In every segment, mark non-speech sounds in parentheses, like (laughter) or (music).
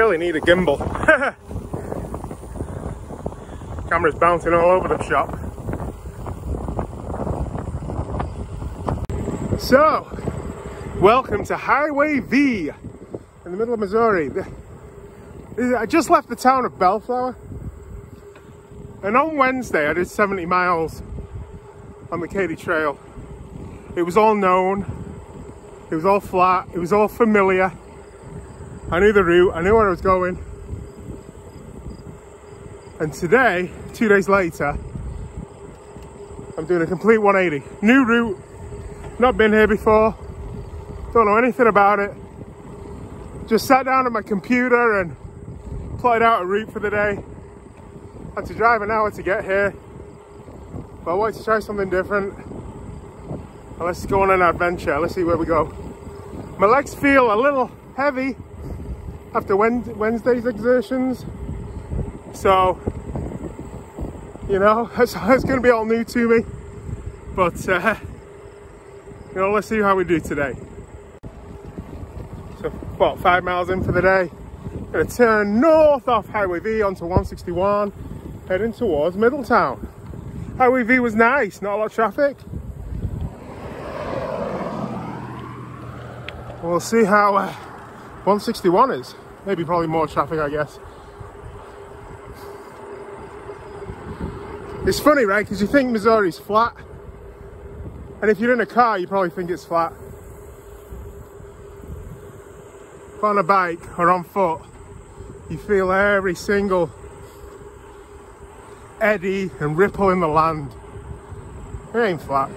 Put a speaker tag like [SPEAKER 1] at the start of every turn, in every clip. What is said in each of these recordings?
[SPEAKER 1] Really need a gimbal. (laughs) Camera's bouncing all over the shop. So, welcome to Highway V in the middle of Missouri. I just left the town of Bellflower. And on Wednesday, I did 70 miles on the Katy Trail. It was all known. It was all flat. It was all familiar. I knew the route. I knew where I was going. And today, two days later, I'm doing a complete 180. New route. Not been here before. Don't know anything about it. Just sat down at my computer and plotted out a route for the day. Had to drive an hour to get here. But I wanted to try something different. let's go on an adventure. Let's see where we go. My legs feel a little heavy after Wednesday's exertions. So, you know, (laughs) it's, it's going to be all new to me. But, uh, you know, let's see how we do today. So, what, five miles in for the day. Gonna turn north off Highway V onto 161, heading towards Middletown. Highway V was nice, not a lot of traffic. We'll see how uh, 161 is. Maybe probably more traffic, I guess. It's funny, right? Because you think Missouri's flat. And if you're in a car, you probably think it's flat. But on a bike or on foot, you feel every single eddy and ripple in the land. It ain't flat.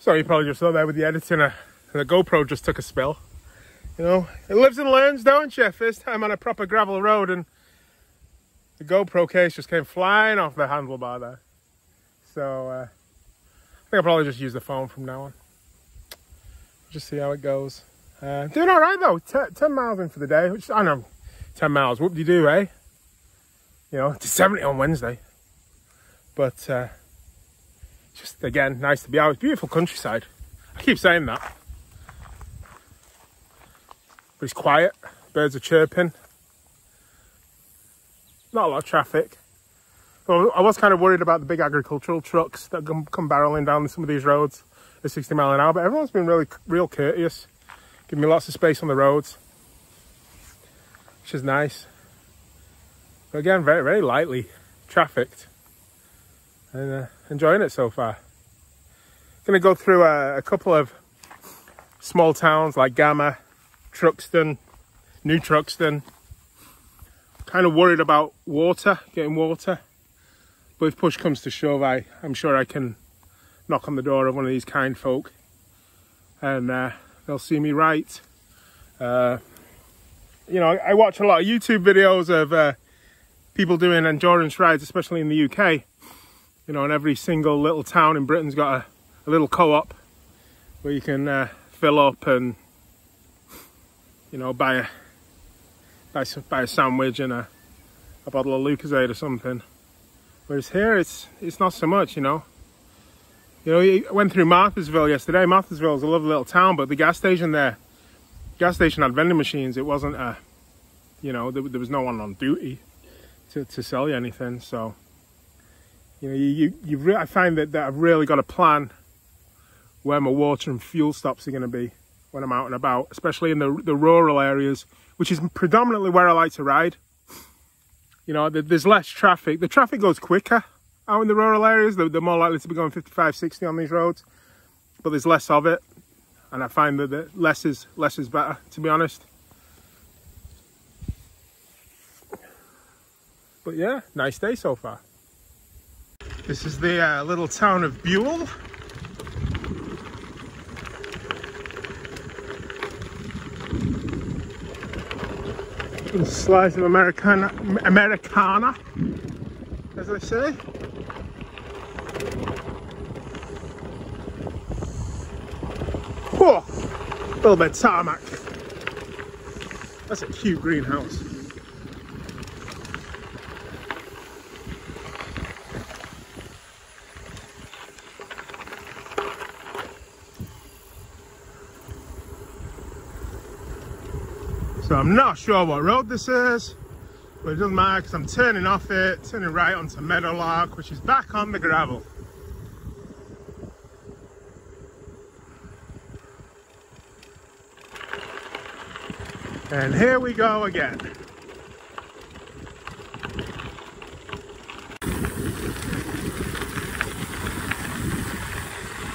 [SPEAKER 1] So you probably just saw that with the editing, uh, the GoPro just took a spill. You know, it lives and learns, don't you? First time on a proper gravel road and the GoPro case just came flying off the handlebar there. So uh, I think I'll probably just use the phone from now on. Just see how it goes. Uh, doing all right though, T 10 miles in for the day, which I know, 10 miles, do you do, eh? You know, it's 70 on Wednesday. But uh, just again, nice to be out. Beautiful countryside. I keep saying that. But it's quiet. Birds are chirping. Not a lot of traffic. Well, I was kind of worried about the big agricultural trucks that come, come barreling down some of these roads at 60 mile an hour, but everyone's been really, real courteous. Giving me lots of space on the roads, which is nice. But again, very, very lightly trafficked and uh, enjoying it so far. Going to go through a, a, couple of small towns like Gamma, Truxton, New Truxton. Kind of worried about water, getting water. But if push comes to shove, I, I'm sure I can knock on the door of one of these kind folk and uh, they'll see me right. Uh, you know, I watch a lot of YouTube videos of uh, people doing endurance rides, especially in the UK You know, and every single little town in Britain's got a, a little co-op where you can uh, fill up and you know buy a buy, buy a sandwich and a, a bottle of Lucozade or something. Whereas here, it's it's not so much, you know. You know, I went through Marthasville yesterday. Marthasville is a lovely little town, but the gas station there, gas station had vending machines. It wasn't a, you know, there, there was no one on duty to, to sell you anything. So, you know, you, you, you I find that, that I've really got a plan where my water and fuel stops are going to be when I'm out and about, especially in the, the rural areas, which is predominantly where I like to ride. You know, there's less traffic. The traffic goes quicker out in the rural areas. They're, they're more likely to be going 55, 60 on these roads, but there's less of it. And I find that the less is less is better, to be honest. But yeah, nice day so far. This is the uh, little town of Buell. Slice of Americana, Americana, as they say. Whoa, a little bit tarmac. That's a cute greenhouse. I'm not sure what road this is, but it doesn't matter because I'm turning off it, turning right onto Meadowlark, which is back on the gravel. And here we go again.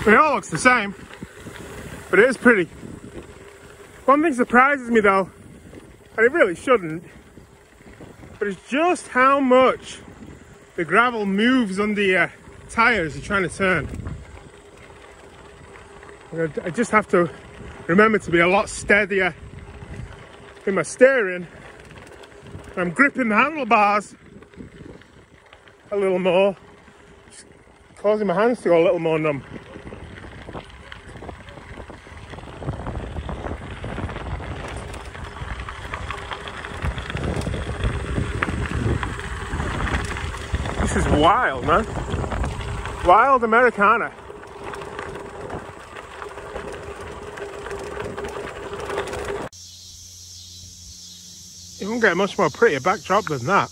[SPEAKER 1] It all looks the same, but it is pretty. One thing surprises me though, and it really shouldn't, but it's just how much the gravel moves under your tires you're trying to turn. I just have to remember to be a lot steadier in my steering. I'm gripping the handlebars a little more, causing my hands to go a little more numb. Wild, man. Wild Americana. You won't get much more prettier backdrop than that.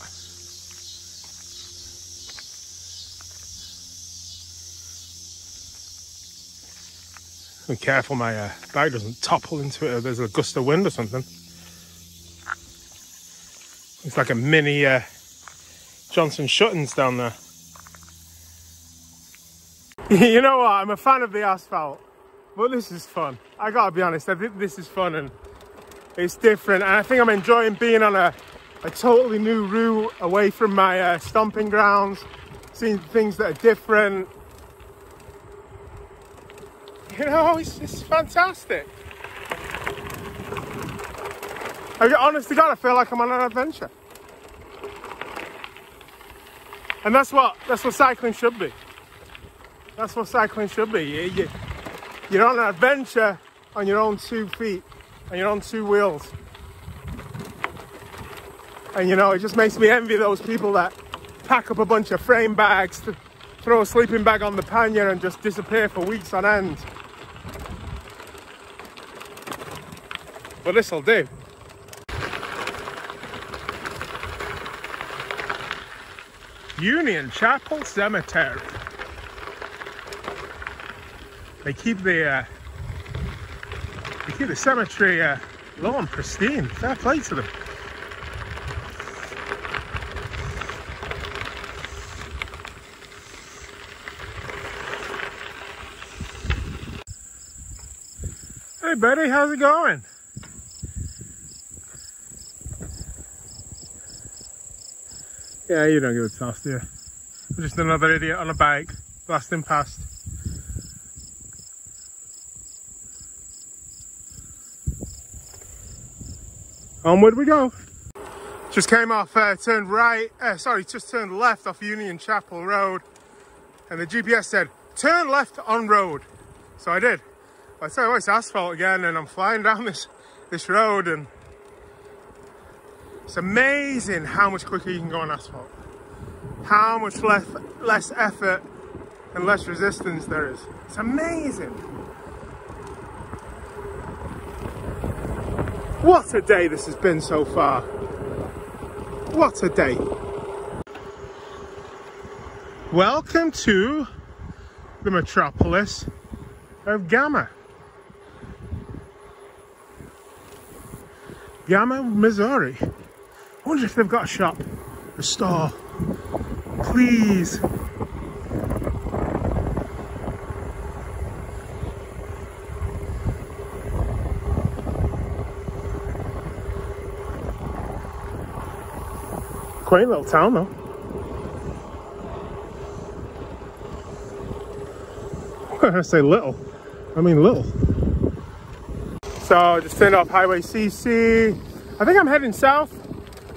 [SPEAKER 1] Be careful my uh, bag doesn't topple into it or there's a gust of wind or something. It's like a mini uh, Johnson Shut-Ins down there. (laughs) you know what? I'm a fan of the asphalt, but this is fun. I gotta be honest, I think this is fun and it's different. And I think I'm enjoying being on a, a totally new route away from my uh, stomping grounds, seeing things that are different. You know, it's, it's fantastic. I honest to God, I feel like I'm on an adventure. And that's what that's what cycling should be. That's what cycling should be. You, you, you're on an adventure on your own two feet, and you're on two wheels. And you know, it just makes me envy those people that pack up a bunch of frame bags, to throw a sleeping bag on the pannier and just disappear for weeks on end. But this'll do. Union Chapel Cemetery. They keep the uh, they keep the cemetery uh, low and pristine. Fair play to them. Hey buddy, how's it going? Yeah, you don't give a toss, do you? I'm just another idiot on a bike, blasting past. Onward we go. Just came off, uh, turned right, uh, sorry, just turned left off Union Chapel Road. and the GPS said, turn left on road. So I did. I said, oh, it's asphalt again, and I'm flying down this, this road, and it's amazing how much quicker you can go on asphalt. How much less, less effort and less resistance there is. It's amazing. What a day this has been so far. What a day. Welcome to the metropolis of Gamma. Gamma, Missouri. Wonder if they've got a shop, a store. Please. Quaint little town though. (laughs) I say little, I mean little. So just turned off Highway CC. I think I'm heading south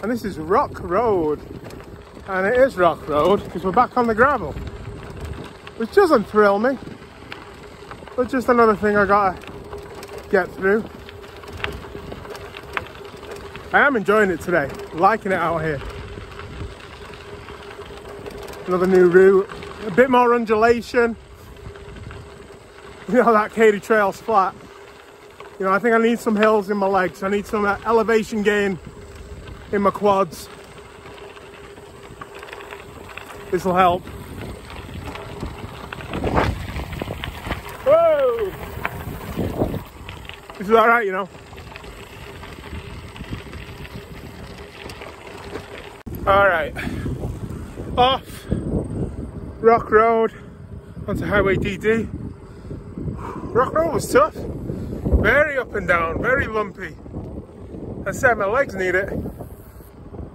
[SPEAKER 1] and this is Rock Road. And it is Rock Road because we're back on the gravel. Which doesn't thrill me. But just another thing I gotta get through. I am enjoying it today, liking it out here. Another new route, a bit more undulation. You know, that Katy Trail's flat. You know, I think I need some hills in my legs. I need some uh, elevation gain in my quads. This will help. Whoa! This is all right, you know. All right, off Rock Road onto Highway DD. Rock Road was tough, very up and down, very lumpy. I said my legs need it,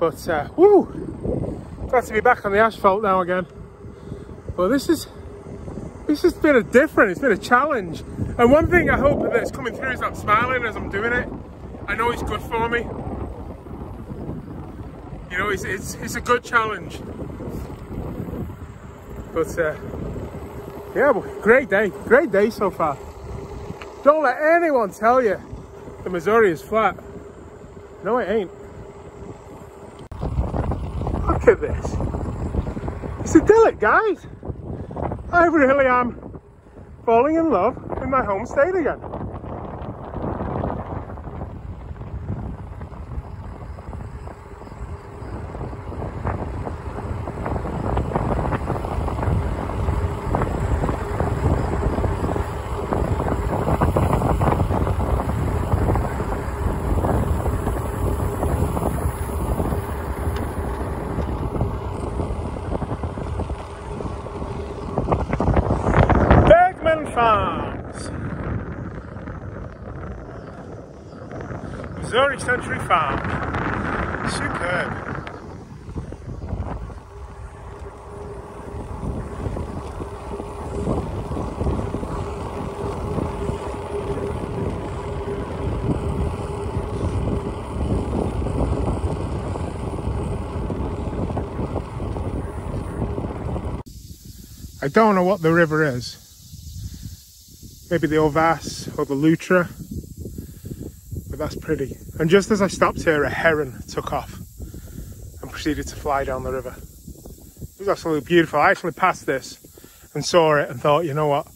[SPEAKER 1] but uh, woo, glad to be back on the asphalt now again. But this is this has been a different, it's been a challenge. And one thing I hope that's coming through is I'm smiling as I'm doing it. I know it's good for me. You know, it's, it's, it's a good challenge. But uh, yeah, great day, great day so far. Don't let anyone tell you the Missouri is flat. No, it ain't. Look at this. It's idyllic, guys. I really am falling in love with my home state again. Century Farm. Superb. I don't know what the river is. Maybe the Ovas or the Loutre. That's pretty. And just as I stopped here, a heron took off and proceeded to fly down the river. It was absolutely beautiful. I actually passed this and saw it and thought, you know what?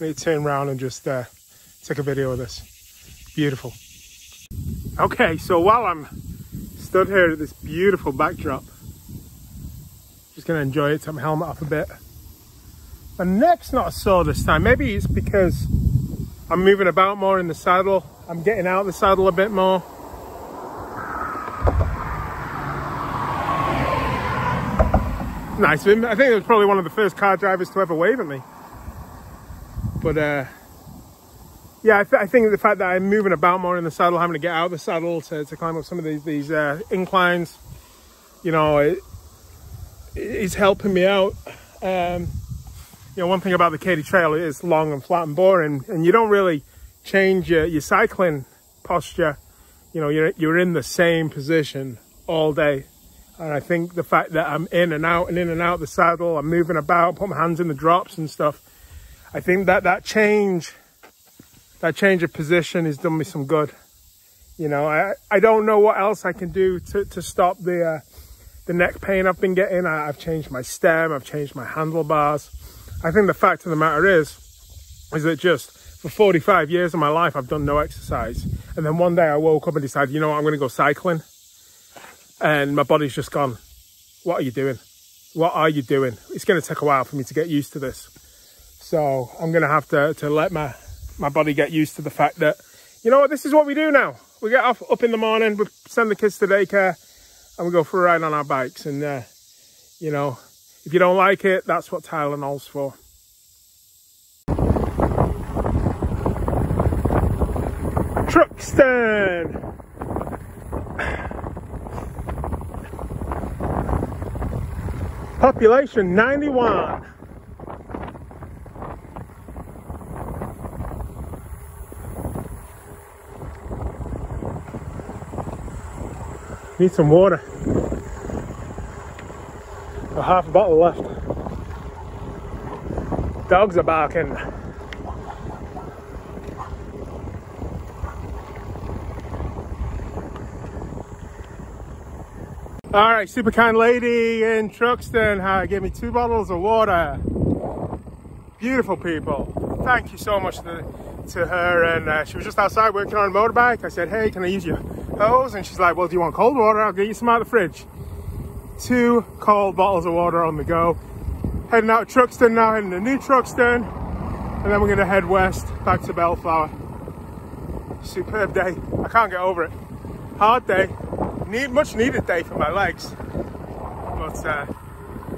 [SPEAKER 1] I need to turn around and just uh, take a video of this. Beautiful. Okay, so while I'm stood here at this beautiful backdrop, just gonna enjoy it, take my helmet off a bit. My neck's not sore this time. Maybe it's because I'm moving about more in the saddle. I'm getting out of the saddle a bit more. Nice. I think it was probably one of the first car drivers to ever wave at me. But uh, yeah, I, th I, think the fact that I'm moving about more in the saddle, having to get out of the saddle to, to climb up some of these, these uh, inclines, you know, it, it's helping me out. Um, you know, one thing about the Katy Trail is long and flat and boring, and you don't really change your, your cycling posture. You know, you're, you're in the same position all day. And I think the fact that I'm in and out and in and out the saddle, I'm moving about, put my hands in the drops and stuff. I think that that change, that change of position has done me some good. You know, I, I don't know what else I can do to, to stop the, uh, the neck pain I've been getting. I, I've changed my stem, I've changed my handlebars. I think the fact of the matter is, is that just for 45 years of my life, I've done no exercise. And then one day I woke up and decided, you know what, I'm going to go cycling. And my body's just gone, what are you doing? What are you doing? It's going to take a while for me to get used to this. So I'm going to have to, to let my, my body get used to the fact that, you know what, this is what we do now. We get off up in the morning, we send the kids to daycare, and we go for a ride on our bikes. And, uh, you know, if you don't like it, that's what Tylenol's for. Population 91. Need some water. A half a bottle left. Dogs are barking. All right, super kind lady in Truxton uh, gave me two bottles of water. Beautiful people. Thank you so much to, to her. And uh, she was just outside working on a motorbike. I said, hey, can I use your hose? And she's like, well, do you want cold water? I'll get you some out of the fridge. Two cold bottles of water on the go. Heading out to Truxton now, heading to New Truxton. And then we're gonna head west back to Bellflower. Superb day. I can't get over it. Hard day. Need much needed day for my legs. But uh,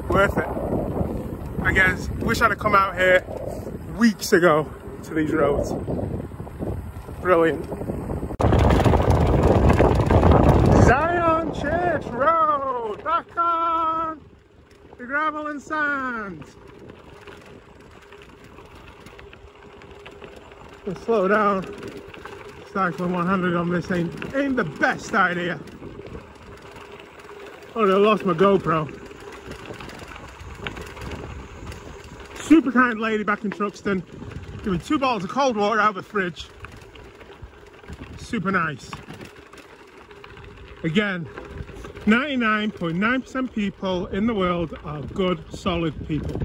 [SPEAKER 1] worth it. I guess wish I'd have come out here weeks ago to these roads. Brilliant. Zion Church Road, back on the gravel and sand. Let's slow down. Cycling 100 on this ain't, ain't the best idea. Oh, I lost my GoPro. Super kind lady back in Truxton. Give me two bottles of cold water out of the fridge. Super nice. Again, 99.9% people in the world are good, solid people.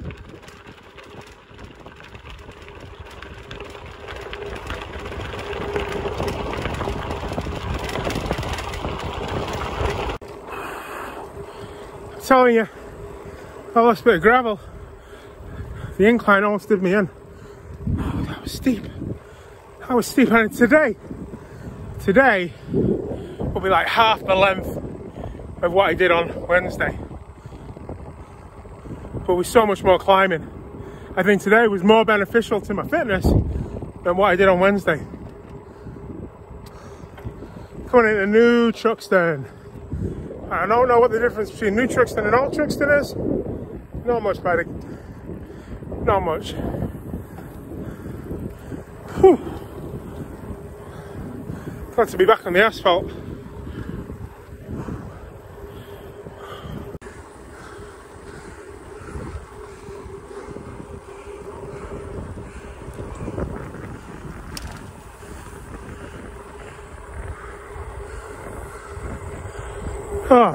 [SPEAKER 1] Telling you, lost a bit of gravel. The incline almost did me in. Oh, that was steep. That was steep. And today, today will be like half the length of what I did on Wednesday. But with so much more climbing. I think today was more beneficial to my fitness than what I did on Wednesday. Coming into new Truxton. I don't know what the difference between New Truxton and Old Truxton is. Not much, buddy. Not much. Whew. Glad to be back on the asphalt.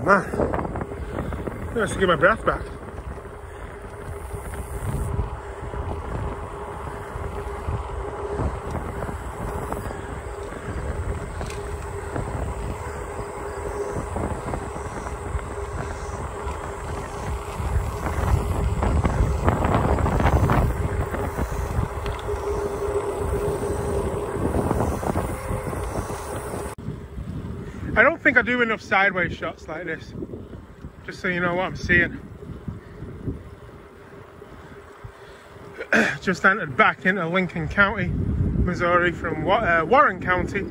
[SPEAKER 1] Man, I to get my breath back. I do enough sideways shots like this. Just so you know what I'm seeing. (clears throat) Just entered back into Lincoln County, Missouri from uh, Warren County.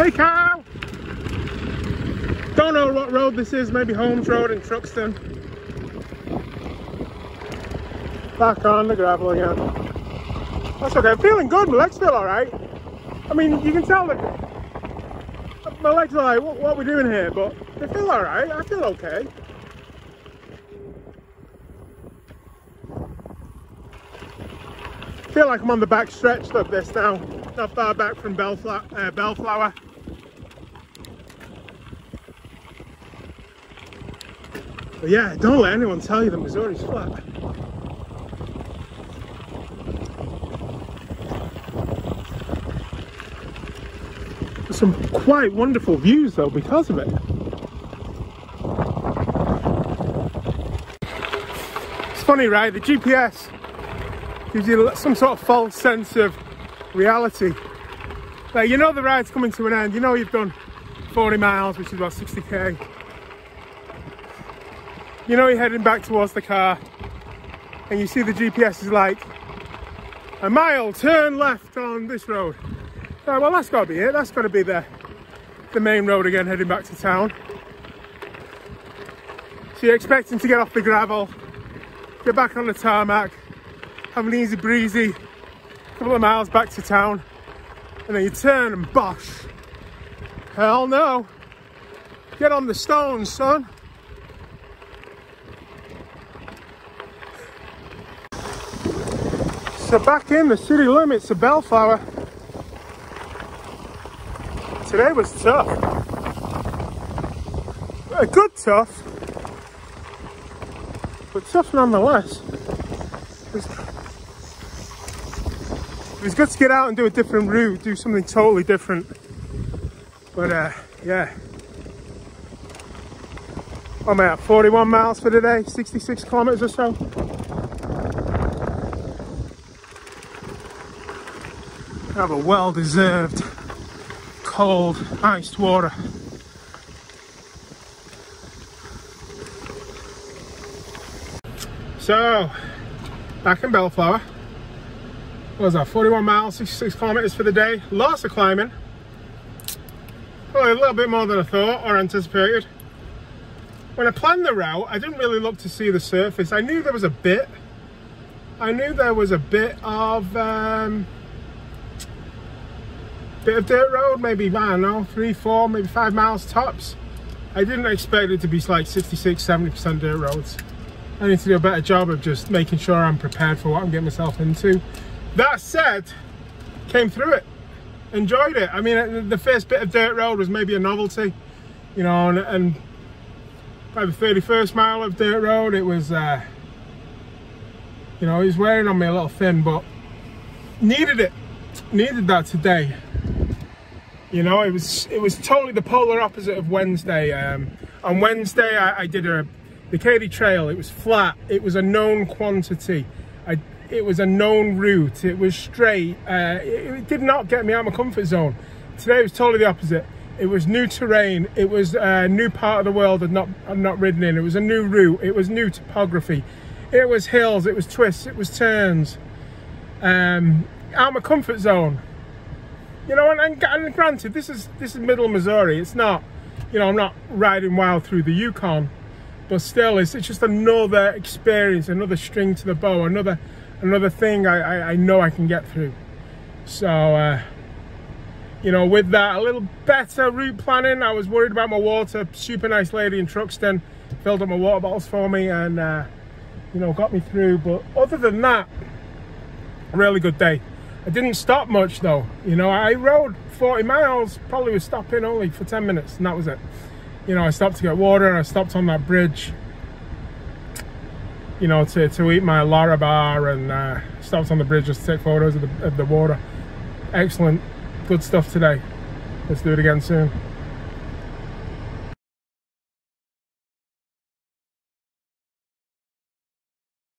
[SPEAKER 1] Hey cow! Don't know what road this is, maybe Holmes Road in Truxton. Back on the gravel again. That's okay, I'm feeling good, my legs feel alright. I mean, you can tell that my legs are like, what, what are we doing here? But they feel alright, I feel okay. feel like I'm on the back stretch of this now, not far back from Bellflower. Uh, Bellflower. But yeah, don't let anyone tell you the Missouri's flat. Some quite wonderful views though because of it. It's funny, right? The GPS gives you some sort of false sense of reality. Like you know the ride's coming to an end, you know you've done 40 miles, which is about 60k. You know you're heading back towards the car and you see the GPS is like a mile, turn left on this road. Right, well that's gotta be it, that's gotta be the, the main road again heading back to town. So you're expecting to get off the gravel, get back on the tarmac, have an easy breezy couple of miles back to town and then you turn and bosh. Hell no. Get on the stones, son. So back in the city limits of Bellflower. Today was tough. A good tough, but tough nonetheless. It was good to get out and do a different route, do something totally different. But uh, yeah. I'm at 41 miles for today, 66 kilometers or so. Have a well-deserved cold iced water. So, back in Bellflower what was that 41 miles 66 kilometers for the day lots of climbing. Probably a little bit more than i thought or anticipated. When i planned the route i didn't really look to see the surface. I knew there was a bit. I knew there was a bit of um bit of dirt road maybe i don't know three four maybe five miles tops i didn't expect it to be like 66 70 percent dirt roads I need to do a better job of just making sure I'm prepared for what I'm getting myself into. That said, came through it, enjoyed it. I mean, uh, the first bit of dirt road was maybe a novelty, you know, and, and by the 31st mile of dirt road, it was, uh, you know, it was wearing on me a little thin, but needed it, needed that today. You know, it was it was totally the polar opposite of Wednesday. Um, on Wednesday, I, I did a the Katy Trail. It was flat. It was a known quantity. I it was a known route. It was straight. Uh, it, it, did not get me out of my comfort zone. Today was totally the opposite. It was new terrain. It was a new part of the world I'd not, I'd not ridden in. It was a new route. It was new topography. It was hills. It was twists. It was turns. Um, out of my comfort zone. You know, and, and, and granted, this is this is middle Missouri. It's not, you know, I'm not riding wild through the Yukon, but still, it's, it's just another experience, another string to the bow, another another thing I, I, I know I can get through. So, uh, you know, with that, a little better route planning. I was worried about my water. Super nice lady in Truxton filled up my water bottles for me and, uh, you know, got me through. But other than that, really good day. I didn't stop much though. You know, I rode 40 miles, probably was stopping only for 10 minutes and that was it. You know, I stopped to get water and I stopped on that bridge you know, to, to eat my Lara bar and uh, stopped on the bridge just to take photos of the, of the water. Excellent, good stuff today. Let's do it again soon.